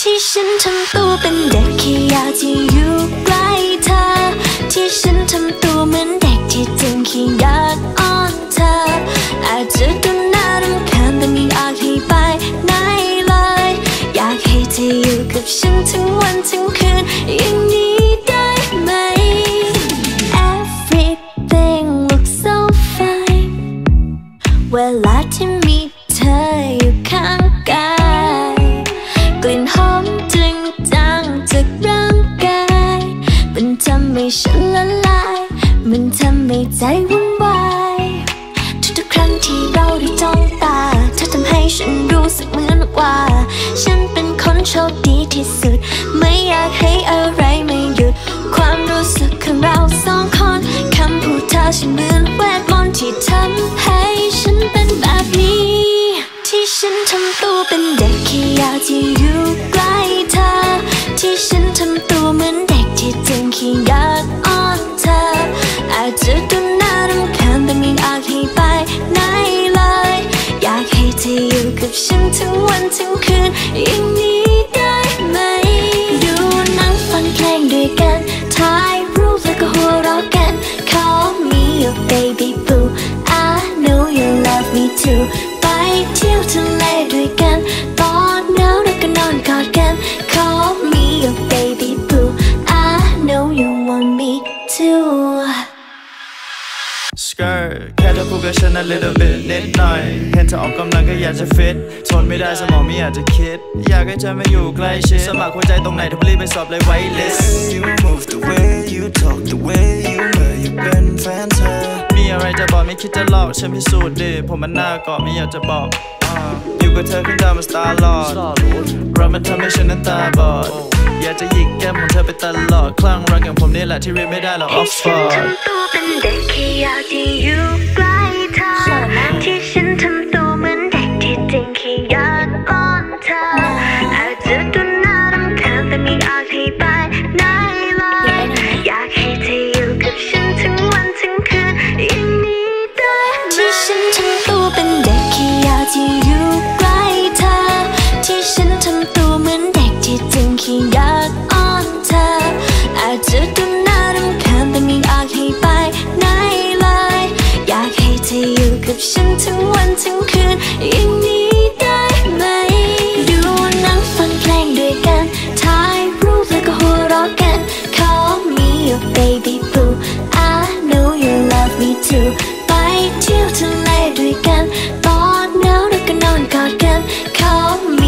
ที่ฉันทำตัวเป็นเด็กขี้ยาที่อยู่ใกล้เธอ ที่ฉันทำตัวเหมือนเด็กที่จริงขี้อยากอ้อนเธอ อาจจะดูน่ารำคาญแต่ไม่อยากให้ไปไหนเลย อยากให้เธออยู่กับฉันทั้งวันทั้งคืน ละลาย มันทำให้ใจวุ่นวายทุกๆครั้งที่เราได้จ้องตา เธอทำให้ฉันรู้สึกเหมือนว่า ฉันเป็นคนโชคดีที่สุด ไม่อยากให้อะไรมาหยุด ความรู้สึกของเราสองคนคำพูดเธอฉันเหมือนเวทมนต์ที่ทำให้ฉันเป็นแบบนี้ ที่ฉันทำตัว กับฉันทั้งวันทั้งคืนอย่างนี้ได้ไหม ดูหนังฟังเพลงด้วยกันถ่ายรูปแล้วก็หัวเราะกัน Call me your baby boo I know you love me too ไปเที่ยวทะเล Skirt แค่เธอพูดกับฉัน a little bit นิดหน่อย เห็นเธอออกกำลังก็อยากจะฟิต ทนไม่ได้สมองไม่อยากจะคิด อยากให้เธอมาอยู่ใกล้ชิด สมัครหัวใจตรงไหนเธอรีบไปสอบเลย wait list You move the way you talk the way you เมื่ออยู่เป็นแฟนเธอ มีอะไรจะบอกไม่คิดจะหลอกฉันพิสูจน์ดิผมมันหน้าเกาะไม่อยากจะบอกอ่าอยู่กับเธอขึ้นดาวมาสตาร์ลอดรักมันทำให้ฉันนั้นตาบอด อยากจะหยิกแก้มของเธอไปตลอดคลั่งรักอย่างผมนี่แหละที่เรียนไม่ได้หรอกออฟฟอร์ด ทั้งวันทั้งคืนอย่างนี้ได้ไหม ดูหนังฟังเพลงด้วยกันถ่ายรูปแล้วก็หัวเราะกัน Call me your baby blue I know you love me too ไปเที่ยวทะเลด้วยกันตอนหนาวแล้วก็นอนกอดกัน Call me